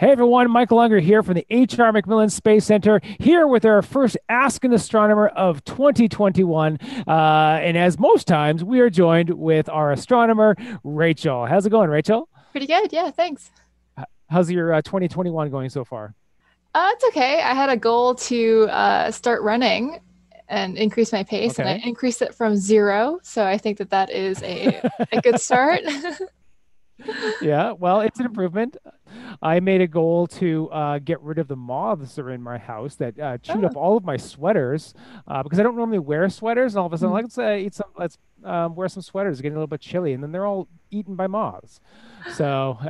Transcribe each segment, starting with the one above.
Hey everyone, Michael Unger here from the H.R. MacMillan Space Center, here with our first Ask an Astronomer of 2021. Uh, and as most times, we are joined with our astronomer, Rachel. How's it going, Rachel? Pretty good, yeah, thanks. How's your uh, 2021 going so far? Uh, it's okay. I had a goal to uh, start running and increase my pace, okay. and I increased it from zero. So I think that that is a, a good start. yeah, well, it's an improvement. I made a goal to uh, get rid of the moths that are in my house that uh, chewed oh. up all of my sweaters uh, because I don't normally wear sweaters. And all of a sudden, mm. let's uh, eat some, let's um, wear some sweaters, getting a little bit chilly, and then they're all eaten by moths. So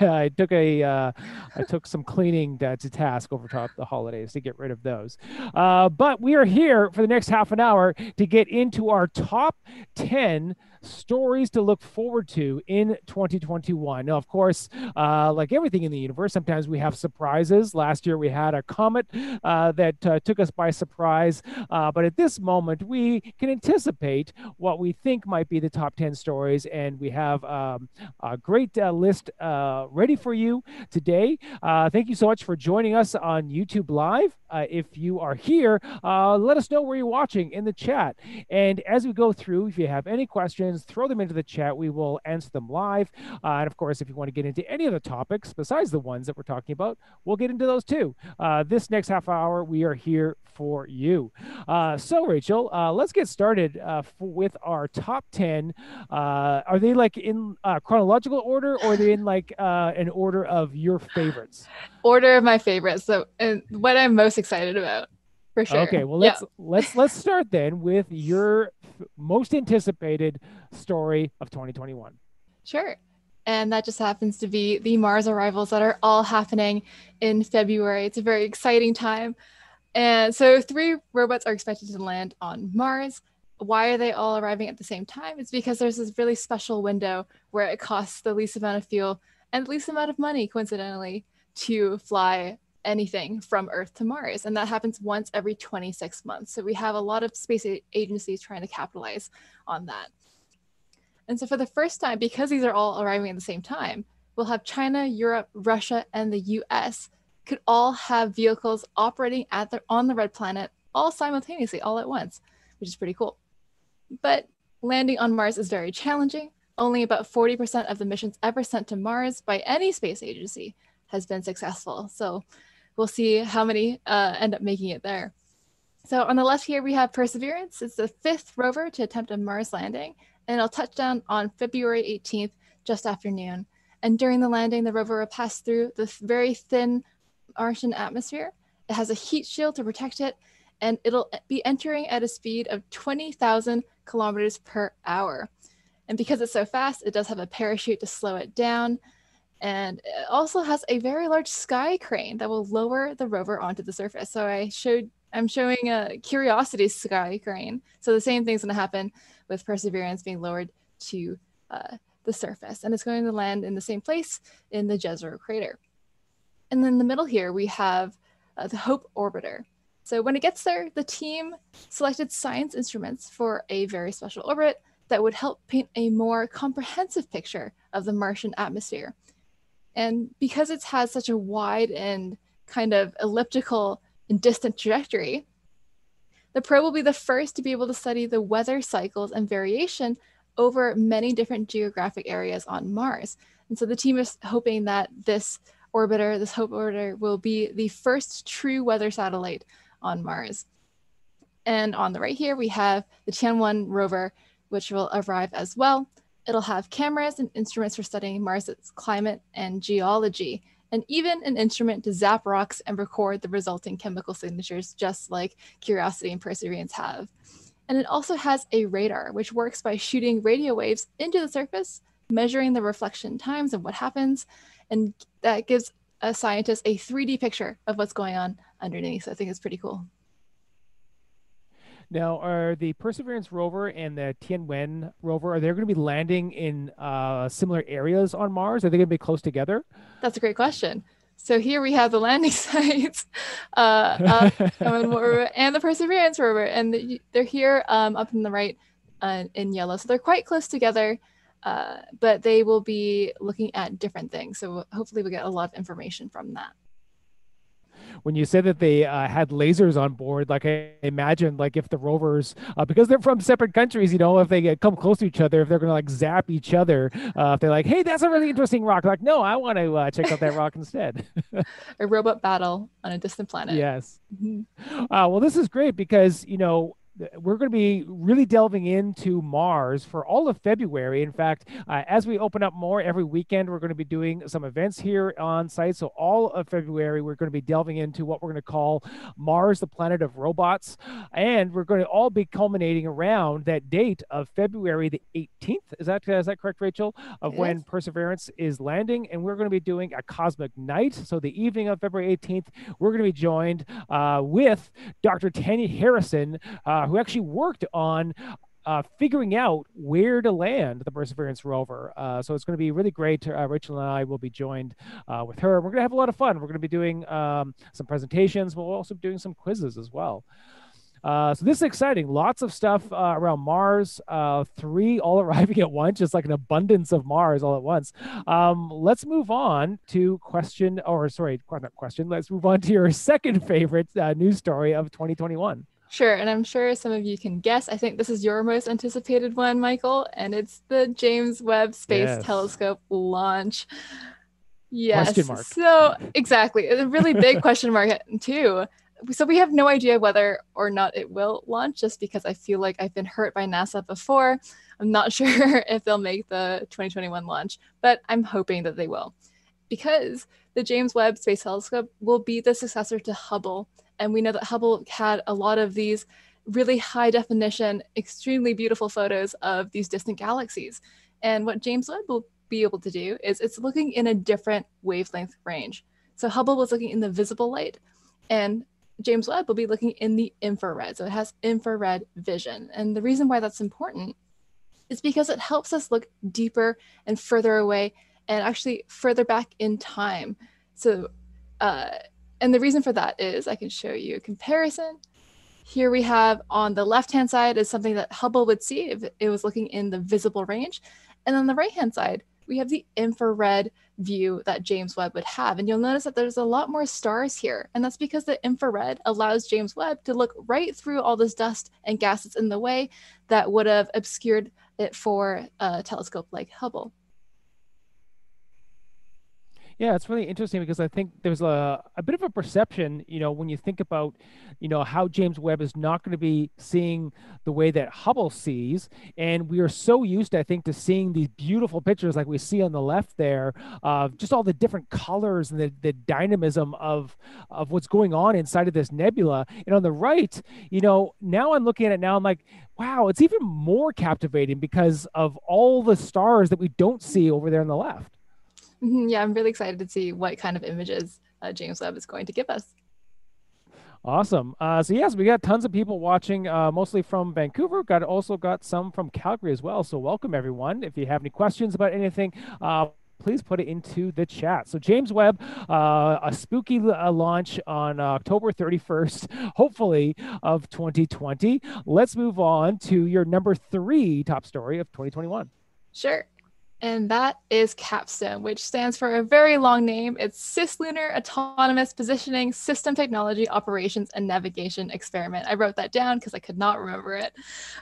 I, took a uh, I took some cleaning to, to, task over top the holidays to get rid of those. Uh, but we are here for the next half an hour to get into our top ten stories to look forward to in 2021. Now, of course, uh, like everything in the universe, sometimes we have surprises. Last year we had a comet uh, that uh, took us by surprise. Uh, but at this moment, we can anticipate what we think might be the top 10 stories. And we have um, a great uh, list uh, ready for you today. thank you so much for joining us on YouTube Live. if you are here, let us know where you're watching in the chat. And as we go through, if you have any questions, questions, throw them into the chat. We will answer them live. Uh, and of course, if you want to get into any of the topics besides the ones that we're talking about, we'll get into those too. Uh, this next half hour, we are here for you. Uh, so, Rachel, uh, let's get started uh, with our top 10. Uh, are they like in chronological order or are they in like an order of your favorites? Order of my favorites. So, and what I'm most excited about for sure. Okay, well let's yeah. let's let's start then with your most anticipated story of 2021. Sure. And that just happens to be the Mars arrivals that are all happening in February. It's a very exciting time. And so three robots are expected to land on Mars. Why are they all arriving at the same time? It's because there's this really special window where it costs the least amount of fuel and the least amount of money, coincidentally, to fly anything from Earth to Mars. And that happens once every 26 months. So we have a lot of space agencies trying to capitalize on that. And so for the first time, because these are all arriving at the same time, we'll have China, Europe, Russia, and the US could all have vehicles operating at the, on the red planet all simultaneously, all at once, which is pretty cool. But landing on Mars is very challenging. Only about 40% of the missions ever sent to Mars by any space agency has been successful. So we'll see how many uh, end up making it there. So on the left here, we have Perseverance. It's the fifth rover to attempt a Mars landing, and it'll touch down on February 18th, just after noon. And during the landing, the rover will pass through the very thin Martian atmosphere. It has a heat shield to protect it, and it'll be entering at a speed of 20,000 kilometers per hour. And because it's so fast, it does have a parachute to slow it down and it also has a very large sky crane that will lower the rover onto the surface. So I showed I'm showing a Curiosity sky crane. So the same thing's going to happen with Perseverance being lowered to uh, the surface, and it's going to land in the same place in the Jezero crater. And then in the middle here we have uh, the Hope orbiter. So when it gets there, the team selected science instruments for a very special orbit that would help paint a more comprehensive picture of the Martian atmosphere. And because it's had such a wide and kind of elliptical and distant trajectory, the probe will be the first to be able to study the weather cycles and variation over many different geographic areas on Mars. And so the team is hoping that this orbiter, this HOPE orbiter, will be the first true weather satellite on Mars. And on the right here, we have the Tianwen rover, which will arrive as well. It'll have cameras and instruments for studying Mars's climate and geology, and even an instrument to zap rocks and record the resulting chemical signatures, just like Curiosity and Perseverance have. And it also has a radar, which works by shooting radio waves into the surface, measuring the reflection times of what happens, and that gives a scientist a 3D picture of what's going on underneath. So I think it's pretty cool. Now, are the Perseverance rover and the Tianwen rover are they going to be landing in uh, similar areas on Mars? Are they going to be close together? That's a great question. So here we have the landing sites, uh, and the Perseverance rover, and the, they're here um, up in the right uh, in yellow. So they're quite close together. Uh, but they will be looking at different things. So hopefully we get a lot of information from that when you said that they uh, had lasers on board, like I imagine, like if the rovers, uh, because they're from separate countries, you know, if they come close to each other, if they're going to like zap each other, uh, if they're like, hey, that's a really interesting rock, like, no, I want to uh, check out that rock instead. a robot battle on a distant planet. Yes. Mm-hmm. Uh, well, this is great because, you know, we're going to be really delving into Mars for all of February. In fact, uh, as we open up more every weekend, we're going to be doing some events here on site. So, all of February, we're going to be delving into what we're going to call Mars, the planet of robots. And we're going to all be culminating around that date of February the 18th. Is that, is that correct, Rachel? Of yes. when Perseverance is landing. And we're going to be doing a cosmic night. So, the evening of February 18th, we're going to be joined uh, with Dr. Tanya Harrison. Uh, who actually worked on uh, figuring out where to land the Perseverance rover. Uh, so it's going to be really great. Uh, Rachel and I will be joined uh, with her. We're going to have a lot of fun. We're going to be doing um, some presentations. We'll also be doing some quizzes as well. Uh, so this is exciting. Lots of stuff uh, around Mars. three all arriving at once, just like an abundance of Mars all at once. Um, let's move on to question, or sorry, not question. Let's move on to your second favorite news story of 2021. Sure, and I'm sure some of you can guess. I think this is your most anticipated one, Michael, and it's the James Webb Space yes. Telescope launch. Yes. So exactly, it's a really big question mark too. So we have no idea whether or not it will launch, just because I feel like I've been hurt by NASA before. I'm not sure if they'll make the 2021 launch, but I'm hoping that they will, because the James Webb Space Telescope will be the successor to Hubble and we know that Hubble had a lot of these really high definition, extremely beautiful photos of these distant galaxies. And what James Webb will be able to do is it's looking in a different wavelength range. So Hubble was looking in the visible light, and James Webb will be looking in the infrared. So it has infrared vision. And the reason why that's important is because it helps us look deeper and further away and actually further back in time. So uh, and the reason for that is I can show you a comparison. Here we have on the left-hand side is something that Hubble would see if it was looking in the visible range. And on the right-hand side, we have the infrared view that James Webb would have. And you'll notice that there's a lot more stars here. And that's because the infrared allows James Webb to look right through all this dust and gases in the way that would have obscured it for a telescope like Hubble. Yeah, it's really interesting because I think there's a, a bit of a perception, you know, when you think about, you know, how James Webb is not going to be seeing the way that Hubble sees. And we are so used, I think, to seeing these beautiful pictures like we see on the left there of just all the different colors and the, the dynamism of, of what's going on inside of this nebula. And on the right, you know, now I'm looking at it now, I'm like, wow, it's even more captivating because of all the stars that we don't see over there on the left. Mm-hmm, yeah, I'm really excited to see what kind of images uh, James Webb is going to give us. Awesome. Uh, so yes, we got tons of people watching, uh, mostly from Vancouver. Got also got some from Calgary as well. So welcome everyone. If you have any questions about anything, uh, please put it into the chat. So James Webb, uh, a spooky uh, launch on October 31st, hopefully of 2020. Let's move on to your number three top story of 2021. Sure and that is CAPSTONE, which stands for a very long name. It's Cislunar Autonomous Positioning System Technology Operations and Navigation Experiment. I wrote that down because I could not remember it,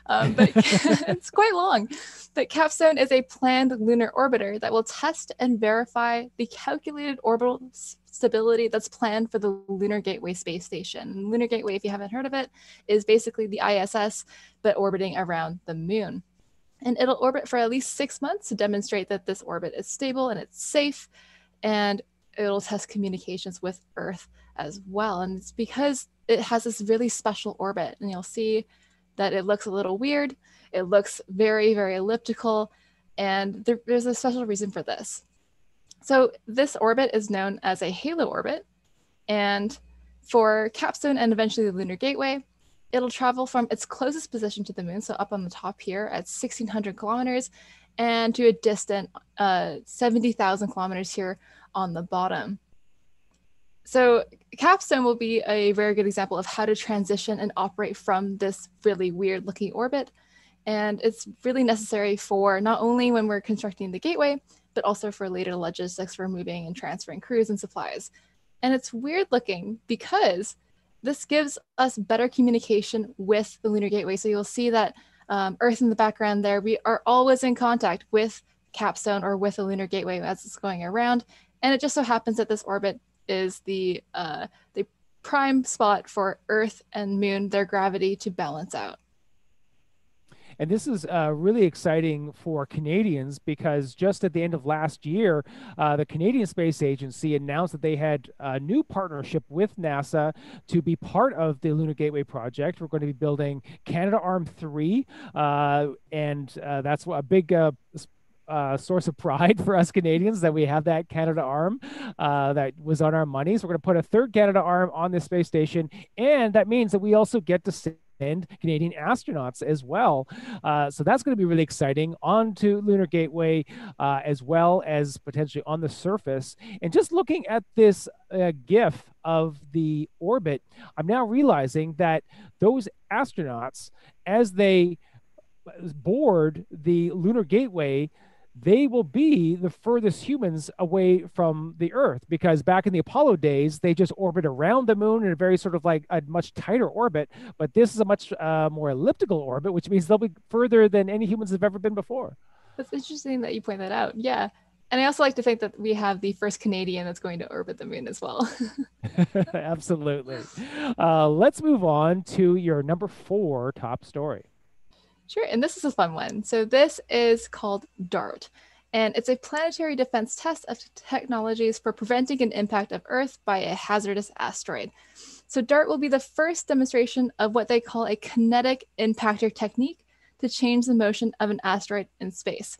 um, but it's quite long. But CAPSTONE is a planned lunar orbiter that will test and verify the calculated orbital stability that's planned for the Lunar Gateway space station. Lunar Gateway, if you haven't heard of it, is basically the ISS but orbiting around the moon and it'll orbit for at least six months to demonstrate that this orbit is stable and it's safe and it'll test communications with earth as well. And it's because it has this really special orbit and you'll see that it looks a little weird. It looks very very elliptical and there, there's a special reason for this. So this orbit is known as a halo orbit and for capstone and eventually the lunar gateway it'll travel from its closest position to the moon, so up on the top here at 1600 kilometers, and to a distant uh, 70,000 kilometers here on the bottom. So Capstone will be a very good example of how to transition and operate from this really weird looking orbit. And it's really necessary for not only when we're constructing the gateway, but also for later logistics for moving and transferring crews and supplies. And it's weird looking because this gives us better communication with the Lunar Gateway. So you'll see that um, Earth in the background there, we are always in contact with Capstone or with the Lunar Gateway as it's going around. And it just so happens that this orbit is the uh, the prime spot for Earth and Moon, their gravity to balance out. And this is uh, really exciting for Canadians because just at the end of last year, uh, the Canadian Space Agency announced that they had a new partnership with NASA to be part of the Lunar Gateway project. We're going to be building Canada Arm 3, uh, and uh, that's a big uh, uh, source of pride for us Canadians that we have that Canadarm uh, that was on our money. So we're going to put a third Canada arm on the space station, and that means that we also get to and Canadian astronauts as well. Uh, so that's going to be really exciting. On to Lunar Gateway, uh, as well as potentially on the surface. And just looking at this uh, GIF of the orbit, I'm now realizing that those astronauts, as they board the Lunar Gateway, they will be the furthest humans away from the Earth because back in the Apollo days, they just orbit around the moon in a very sort of like a much tighter orbit. But this is a much uh, more elliptical orbit, which means they'll be further than any humans have ever been before. That's interesting that you point that out. Yeah. And I also like to think that we have the first Canadian that's going to orbit the moon as well. Absolutely. Uh, let's move on to your number four top story. Sure, and this is a fun one. So this is called DART, and it's a planetary defense test of technologies for preventing an impact of Earth by a hazardous asteroid. So DART will be the first demonstration of what they call a kinetic impactor technique to change the motion of an asteroid in space.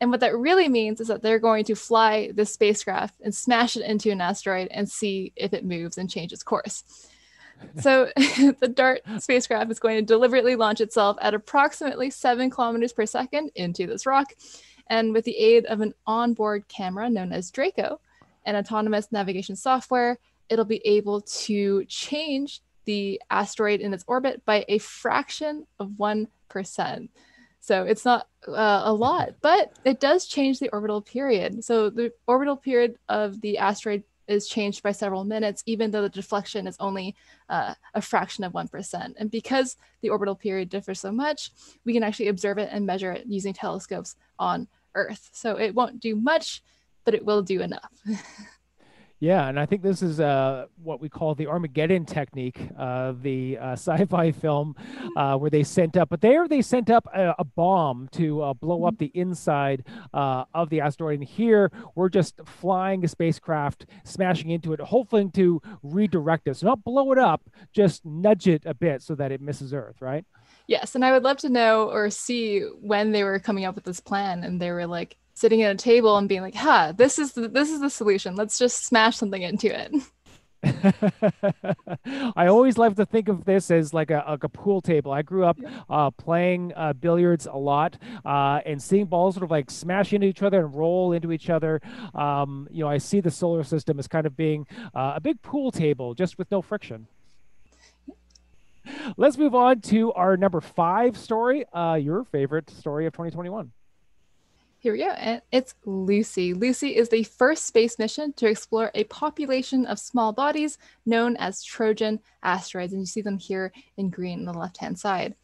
And what that really means is that they're going to fly this spacecraft and smash it into an asteroid and see if it moves and changes course. So the DART spacecraft is going to deliberately launch itself at approximately seven kilometers per second into this rock. And with the aid of an onboard camera known as Draco and autonomous navigation software, it'll be able to change the asteroid in its orbit by a fraction of 1%. So it's not uh, a lot, but it does change the orbital period. So the orbital period of the asteroid is changed by several minutes, even though the deflection is only uh, a fraction of 1%. And because the orbital period differs so much, we can actually observe it and measure it using telescopes on Earth. So it won't do much, but it will do enough. Yeah, and I think this is uh, what we call the Armageddon technique, uh, the uh, sci-fi film uh, where they sent up, but there they sent up a, a bomb to uh, blow up the inside uh, of the asteroid. And here we're just flying a spacecraft, smashing into it, hoping to redirect it. So not blow it up, just nudge it a bit so that it misses Earth, right? Yes, and I would love to know or see when they were coming up with this plan and they were like, sitting at a table and being like, "Ha, this is the, this is the solution. Let's just smash something into it." I always like to think of this as like a, like a pool table. I grew up uh, playing uh, billiards a lot uh, and seeing balls sort of like smash into each other and roll into each other. Um, you know, I see the solar system as kind of being uh, a big pool table just with no friction. Let's move on to our number five story, uh, your favorite story of 2021. Here we go. And it's Lucy. Lucy is the first space mission to explore a population of small bodies known as Trojan asteroids. And you see them here in green on the left hand side.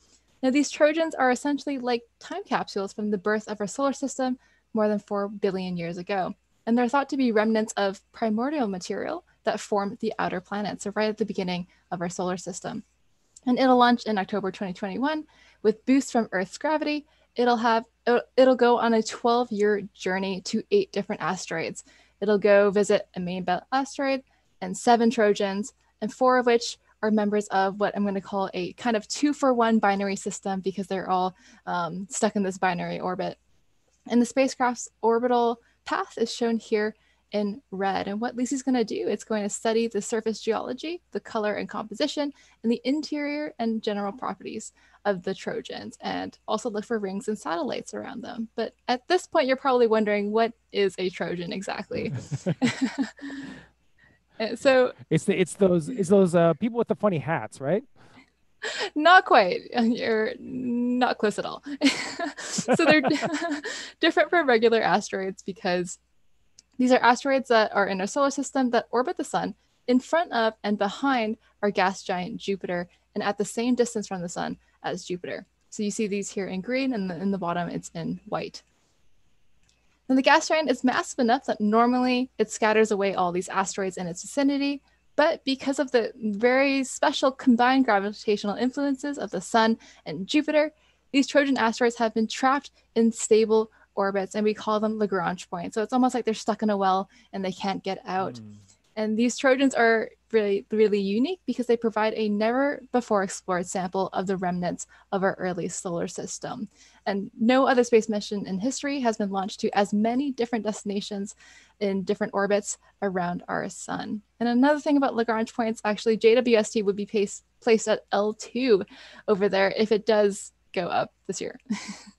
Now, these Trojans are essentially like time capsules from the birth of our solar system more than 4 billion years ago. And they're thought to be remnants of primordial material that formed the outer planets, so right at the beginning of our solar system. And it'll launch in October 2021 with boosts from Earth's gravity it'll have it'll go on a 12 year journey to eight different asteroids. It'll go visit a main belt asteroid and seven Trojans, and four of which are members of what I'm going to call a kind of two for one binary system because they're all um, stuck in this binary orbit. And the spacecraft's orbital path is shown here in red. And what Lucy's going to do, it's going to study the surface geology, the color and composition, and the interior and general properties of the Trojans, and also look for rings and satellites around them. But at this point, you're probably wondering what is a Trojan exactly? so it's the, it's those it's those uh, people with the funny hats, right? not quite. You're not close at all. so they're different from regular asteroids because these are asteroids that are in our solar system that orbit the sun in front of and behind our gas giant Jupiter and at the same distance from the sun as Jupiter. So you see these here in green and in the bottom it's in white. And the gas giant is massive enough that normally it scatters away all these asteroids in its vicinity, but because of the very special combined gravitational influences of the Sun and Jupiter, these Trojan asteroids have been trapped in stable orbits and we call them Lagrange points. So it's almost like they're stuck in a well and they can't get out. Mm. And these Trojans are really, really unique because they provide a never before explored sample of the remnants of our early solar system. And no other space mission in history has been launched to as many different destinations in different orbits around our sun. And another thing about Lagrange points, actually, JWST would be placed, placed at L2 over there if it does go up this year.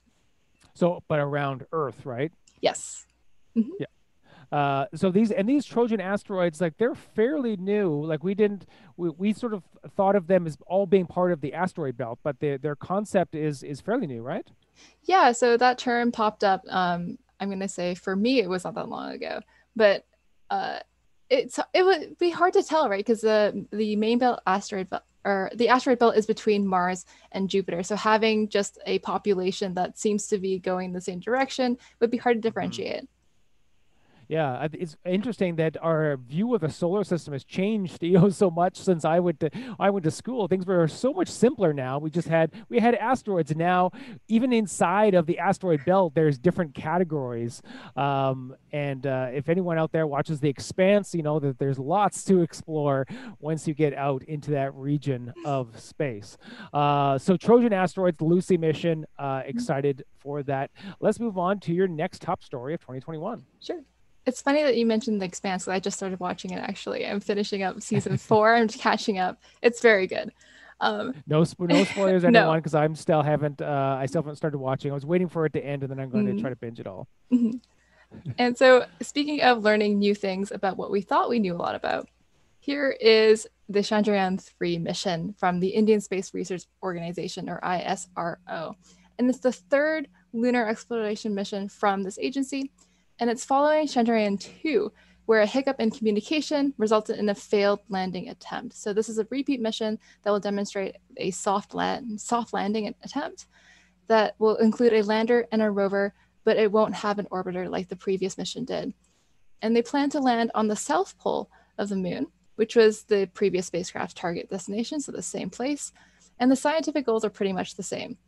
so, but around Earth, right? Yes. Mm-hmm. Yeah. Uh, so these and these Trojan asteroids, like they're fairly new. Like we didn't, we, we sort of thought of them as all being part of the asteroid belt, but their their concept is is fairly new, right? Yeah. So that term popped up. Um, I'm gonna say for me, it was not that long ago, but uh, it's it would be hard to tell, right? Because the the main belt asteroid belt or the asteroid belt is between Mars and Jupiter. So having just a population that seems to be going the same direction would be hard to mm-hmm. differentiate. Mm-hmm. Yeah, it's interesting that our view of the solar system has changed, you know, so much since I went to I went to school. Things were so much simpler now. We just had we had asteroids. Now, even inside of the asteroid belt, there's different categories. Um, and uh, if anyone out there watches The Expanse, you know that there's lots to explore once you get out into that region of space. Uh, so Trojan asteroids, Lucy mission. Uh, excited for that. Let's move on to your next top story of 2021. Sure. It's funny that you mentioned The Expanse because I just started watching it actually. I'm finishing up season four. I'm just catching up. It's very good. Um, no, sp- no spoilers, anyone, because no. I'm still haven't. Uh, I still haven't started watching. I was waiting for it to end, and then I'm going mm-hmm. to try to binge it all. Mm-hmm. and so, speaking of learning new things about what we thought we knew a lot about, here is the Chandrayaan 3 mission from the Indian Space Research Organization, or ISRO. And it's the third lunar exploration mission from this agency and it's following Chandrayaan 2, where a hiccup in communication resulted in a failed landing attempt. So this is a repeat mission that will demonstrate a soft land soft landing attempt that will include a lander and a rover, but it won't have an orbiter like the previous mission did. And they plan to land on the south pole of the moon, which was the previous spacecraft target destination, so the same place. And the scientific goals are pretty much the same.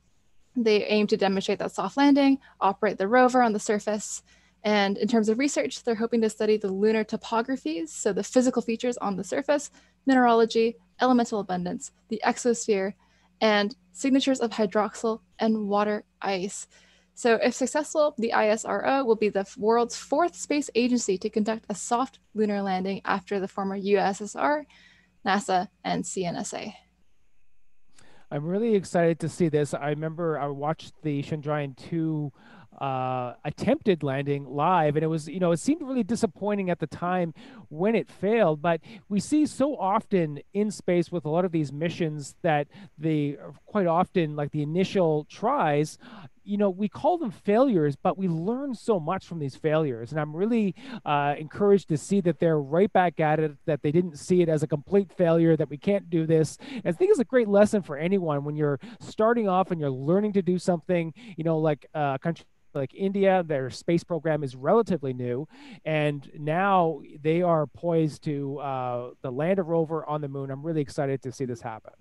They aim to demonstrate that soft landing, operate the rover on the surface, and in terms of research, they're hoping to study the lunar topographies, so the physical features on the surface, mineralogy, elemental abundance, the exosphere, and signatures of hydroxyl and water ice. So, if successful, the ISRO will be the world's fourth space agency to conduct a soft lunar landing after the former USSR, NASA, and CNSA. I'm really excited to see this. I remember I watched the Chandrayaan 2 uh, attempted landing live, and it was you know it seemed really disappointing at the time when it failed. But we see so often in space with a lot of these missions that the quite often like the initial tries you know, we call them failures, but we learn so much from these failures. And I'm really uh, encouraged to see that they're right back at it, that they didn't see it as a complete failure, that we can't do this. And I think it's a great lesson for anyone when you're starting off and you're learning to do something, you know, like uh, country like India, their space program is relatively new, and now they are poised to uh, the land a rover on the moon. I'm really excited to see this happen.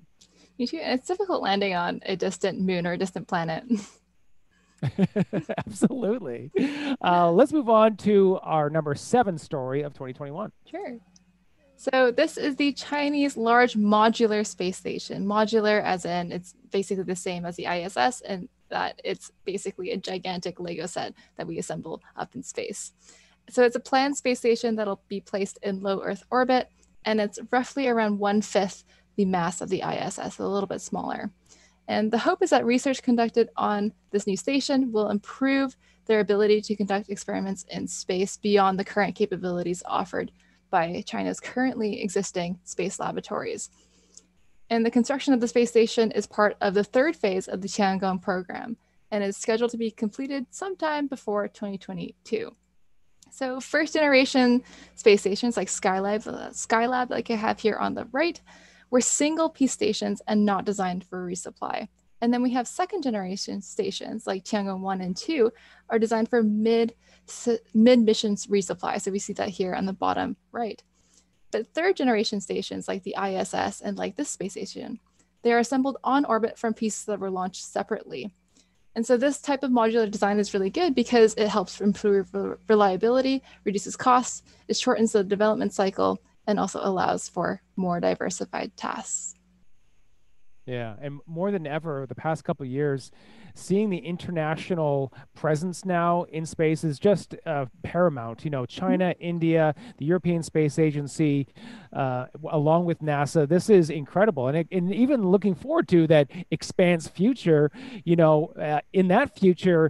Me too. And it's difficult landing on a distant moon or a distant planet. Absolutely. Uh, let's move on to our number seven story of 2021. Sure. So this is the Chinese Large Modular Space Station. Modular, as in it's basically the same as the ISS, and that it's basically a gigantic Lego set that we assemble up in space. So it's a planned space station that'll be placed in low Earth orbit, and it's roughly around one fifth the mass of the ISS, a little bit smaller. And the hope is that research conducted on this new station will improve their ability to conduct experiments in space beyond the current capabilities offered by China's currently existing space laboratories. And the construction of the space station is part of the third phase of the Tiangong program and is scheduled to be completed sometime before 2022. So first generation space stations like Skylab, uh, Skylab, like I have here on the right, were single piece stations and not designed for resupply. And then we have second generation stations like Tiangong 1 and 2 are designed for mid mid missions resupply. So we see that here on the bottom right. But third generation stations like the ISS and like this space station, they are assembled on orbit from pieces that were launched separately. And so this type of modular design is really good because it helps improve reliability, reduces costs, it shortens the development cycle, and also allows for more diversified tasks. Yeah, and more than ever, the past couple years, seeing the international presence now in space is just uh, paramount. You know, mm-hmm. China, India, the European Space Agency, uh, along with NASA. This is incredible, and, it, and even looking forward to that expanse future. You know, uh, in that future,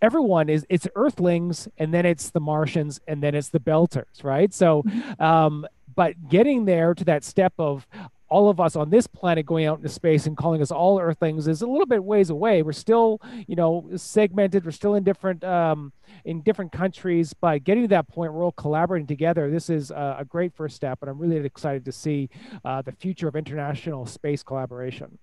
everyone is it's earthlings and then it's the martians and then it's the belters right so mm-hmm. um but getting there to that step of all of us on this planet going out into space and calling us all earthlings is a little bit ways away. We're still you know segmented. We're still in different um, in different countries. But getting to that point we're all collaborating together. This is a, a great first step and i'm really excited to see uh, the future of international space collaboration.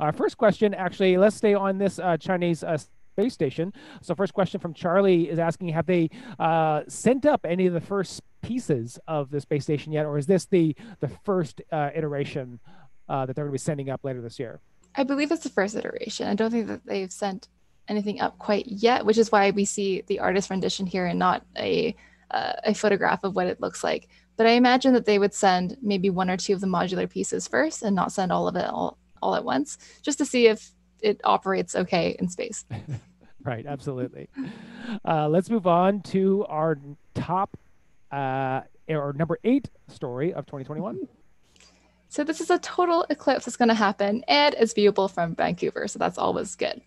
Our first question actually let's stay on this uh, chinese uh, space station. So, first question from Charlie is asking Have they uh, sent up any of the first pieces of the space station yet, or is this the, the first uh, iteration uh, that they're going to be sending up later this year? I believe it's the first iteration. I don't think that they've sent anything up quite yet, which is why we see the artist rendition here and not a, uh, a photograph of what it looks like. But I imagine that they would send maybe one or two of the modular pieces first and not send all of it all, all at once, just to see if it operates okay in space. right, absolutely. Uh, let's move on to our top uh, or number eight story of 2021. So this is a total eclipse that's going to happen, and it's viewable from Vancouver, so that's always good.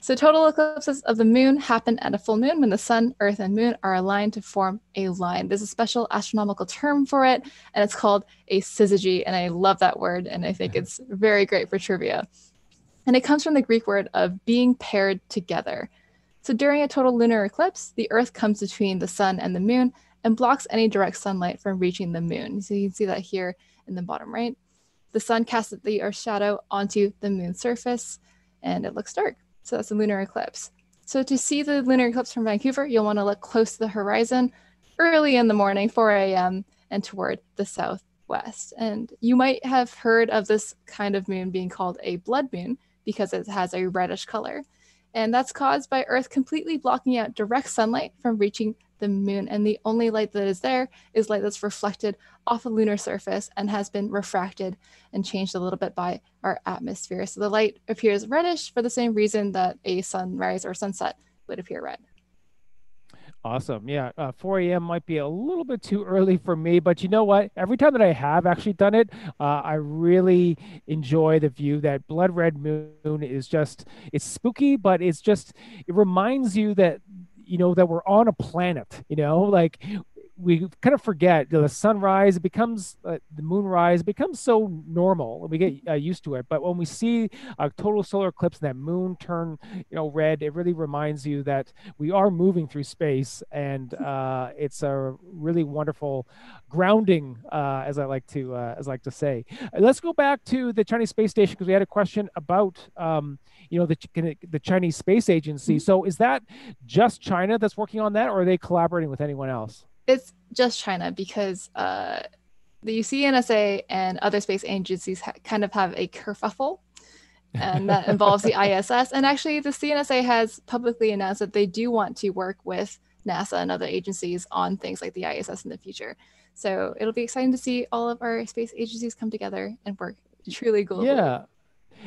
So total eclipses of the moon happen at a full moon when the sun, earth, and moon are aligned to form a line. There's a special astronomical term for it, and it's called a syzygy, and I love that word, and I think it's very great for trivia and it comes from the Greek word of being paired together. So during a total lunar eclipse, the Earth comes between the sun and the moon and blocks any direct sunlight from reaching the moon. So you can see that here in the bottom right. The sun casts the Earth's shadow onto the moon's surface and it looks dark. So that's a lunar eclipse. So to see the lunar eclipse from Vancouver, you'll want to look close to the horizon early in the morning, 4 a.m., and toward the southwest. And you might have heard of this kind of moon being called a blood moon because it has a reddish color. And that's caused by Earth completely blocking out direct sunlight from reaching the moon. And the only light that is there is light that's reflected off a lunar surface and has been refracted and changed a little bit by our atmosphere. So the light appears reddish for the same reason that a sunrise or sunset would appear red. Awesome. Yeah. Uh, 4 a.m. might be a little bit too early for me, but you know what? Every time that I have actually done it, uh, I really enjoy the view that Blood Red Moon is just, it's spooky, but it's just, it reminds you that you know that we're on a planet you know like we kind of forget the sunrise it becomes uh, the moonrise becomes so normal and we get uh, used to it. But when we see a total solar eclipse and that moon turn you know red it really reminds you that we are moving through space and uh, it's a really wonderful grounding uh, as i like to uh, as i like to say. Let's go back to the chinese space station because we had a question about um, you know the the chinese space agency. Mm-hmm. so is that just china that's working on that or are they collaborating with anyone else it's just China because uh, the CNSA and other space agencies ha- kind of have a kerfuffle, and that involves the ISS. And actually, the CNSA has publicly announced that they do want to work with NASA and other agencies on things like the ISS in the future. So it'll be exciting to see all of our space agencies come together and work truly globally. Yeah,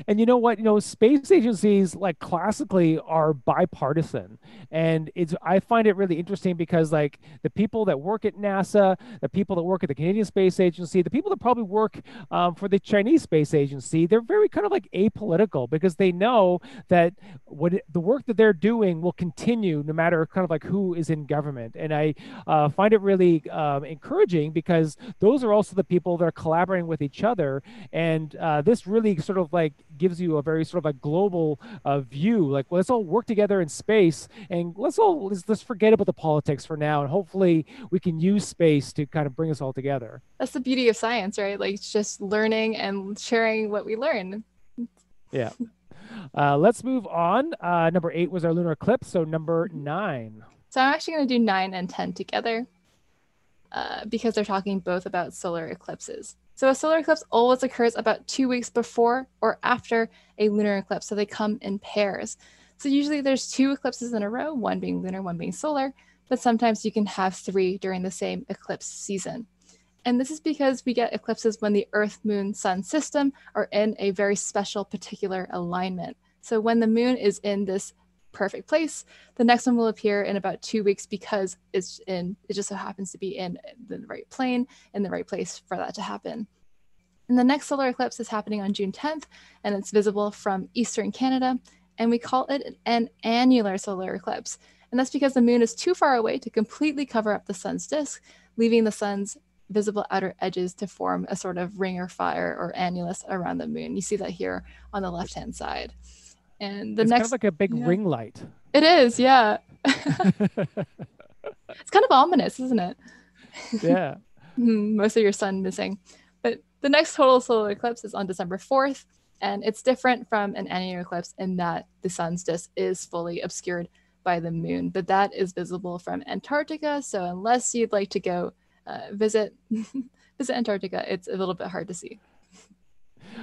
And you know what? You know, space agencies like classically are bipartisan. And it's I find it really interesting because like the people that work at NASA, the people that work at the Canadian Space Agency, the people that probably work um, for the Chinese Space Agency, they're very kind of like apolitical because they know that what the work that they're doing will continue no matter kind of like who is in government. And I uh, find it really um, encouraging because those are also the people that are collaborating with each other. And uh, this really sort of like gives you a very sort of a global uh, view. Like, well, let's all work together in space, and let's all let's, let's forget about the politics for now, and hopefully we can use space to kind of bring us all together. That's the beauty of science, right? Like just learning and sharing what we learn. Yeah. Uh, let's move on. Uh, number eight was our lunar eclipse. So number nine. So I'm actually going to do nine and 10 together uh, because they're talking both about solar eclipses. So a solar eclipse always occurs about two weeks before or after a lunar eclipse. So they come in pairs. So usually there's two eclipses in a row, one being lunar, one being solar, but sometimes you can have three during the same eclipse season. And this is because we get eclipses when the Earth, Moon, Sun system are in a very special particular alignment. So when the moon is in this perfect place. The next one will appear in about two weeks because it's in, it just so happens to be in the right plane, in the right place for that to happen. And the next solar eclipse is happening on June 10th, and it's visible from eastern Canada. And we call it an annular solar eclipse. And that's because the moon is too far away to completely cover up the sun's disk, leaving the sun's visible outer edges to form a sort of ring or fire or annulus around the moon. You see that here on the left hand side. And the it's next kind of like a big yeah. ring light. It is, yeah. it's kind of ominous, isn't it? Yeah. Hmm, most of your sun missing. But the next total solar eclipse is on December 4th, and it's different from an annular eclipse in that the sun's disk is fully obscured by the moon, but that is visible from Antarctica. So unless you'd like to go uh, visit visit Antarctica, it's a little bit hard to see.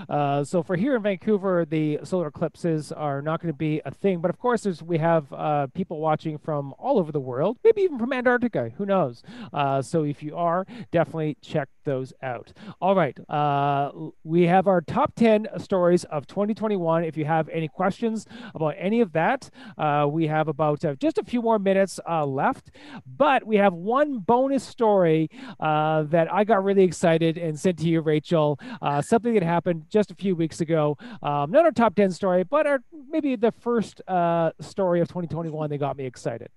Uh, so for here in Vancouver, the solar eclipses are not going to be a thing. But of course, we have uh, people watching from all over the world, maybe even from Antarctica. Who knows? Uh, so if you are, definitely check those out. All right, uh, we have our top 10 stories of 2021. If you have any questions about any of that, uh, we have about uh, just a few more minutes left. But we have one bonus story that I got really excited and sent to you, Rachel. something that happened just a few weeks ago. Um, not our top 10 story, but our maybe the first uh, story of 2021 that got me excited.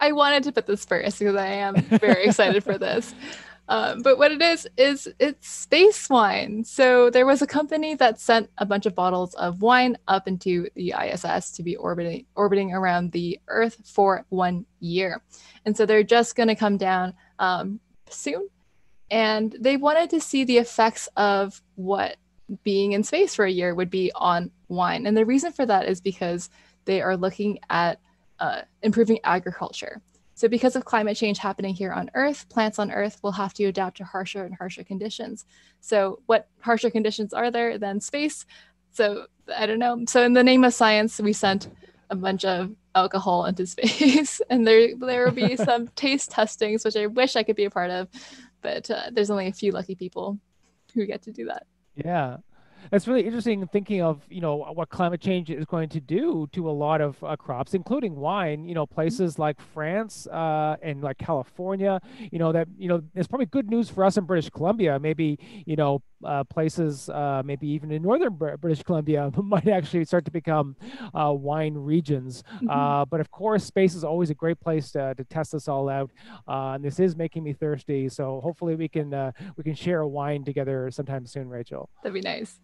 I wanted to put this first because I am very excited for this. Um, but what it is is it's space wine. So there was a company that sent a bunch of bottles of wine up into the ISS to be orbiting orbiting around the Earth for one year, and so they're just going to come down um, soon. And they wanted to see the effects of what being in space for a year would be on wine. And the reason for that is because they are looking at uh, improving agriculture. So, because of climate change happening here on Earth, plants on Earth will have to adapt to harsher and harsher conditions. So, what harsher conditions are there than space? So, I don't know. So, in the name of science, we sent a bunch of alcohol into space, and there there will be some taste testings, which I wish I could be a part of, but uh, there's only a few lucky people who get to do that. Yeah. It's really interesting thinking of you know what climate change is going to do to a lot of uh, crops, including wine. You know, mm-hmm. places like France uh, and like California. You know that you know it's probably good news for us in British Columbia. Maybe you know uh, places, uh, maybe even in northern British Columbia, might actually start to become uh, wine regions. Mm-hmm. Uh, but of course, space is always a great place to, to test this all out. and this is making me thirsty. So hopefully we can we can share a wine together sometime soon, Rachel. That'd be nice.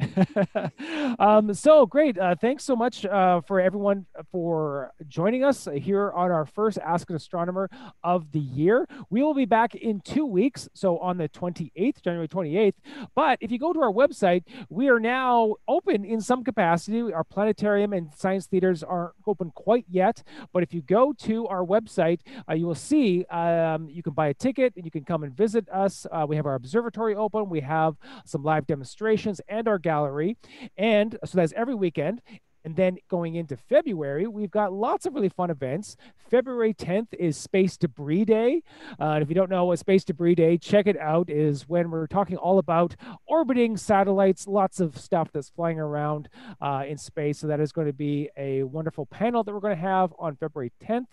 um, so great. Uh, thanks so much uh, for everyone for joining us here on our first Ask an Astronomer of the year. We will be back in two weeks, so on the 28th, January 28th. But if you go to our website, we are now open in some capacity. Our planetarium and science theaters aren't open quite yet, but if you go to our website, uh, you will see um, you can buy a ticket and you can come and visit us. Uh, we have our observatory open. We have some live demonstrations and our gallery. And so that's every weekend. And then going into February, we've got lots of really fun events. February 10th is Space Debris Day. Uh, and if you don't know what Space Debris Day, check it out, is when we're talking all about orbiting satellites, lots of stuff that's flying around uh, in space. So that is going to be a wonderful panel that we're going to have on February 10th.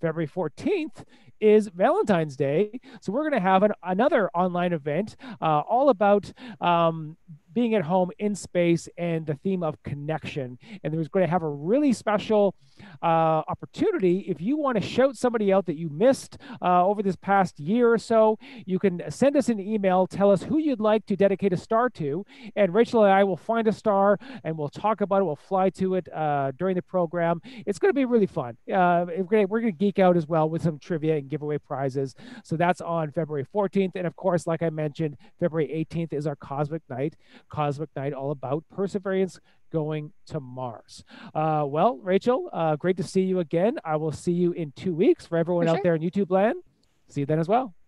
February 14th is Valentine's Day. So we're going to have an, another online event uh, all about um, being at home in space and the theme of connection. And there's going to have a really special uh, opportunity. If you want to shout somebody out that you missed uh, over this past year or so, you can send us an email, tell us who you'd like to dedicate a star to, and Rachel and I will find a star and we'll talk about it. We'll fly to it uh, during the program. It's going to be really fun. Uh, we're going to geek out as well with some trivia and giveaway prizes. So that's on February 14th. And of course, like I mentioned, February 18th is our Cosmic Night. Cosmic Night all about perseverance going to Mars. Uh, well, Rachel, uh, great to see you again. I will see you in two weeks for everyone for out sure. there in YouTube land. See you then as well.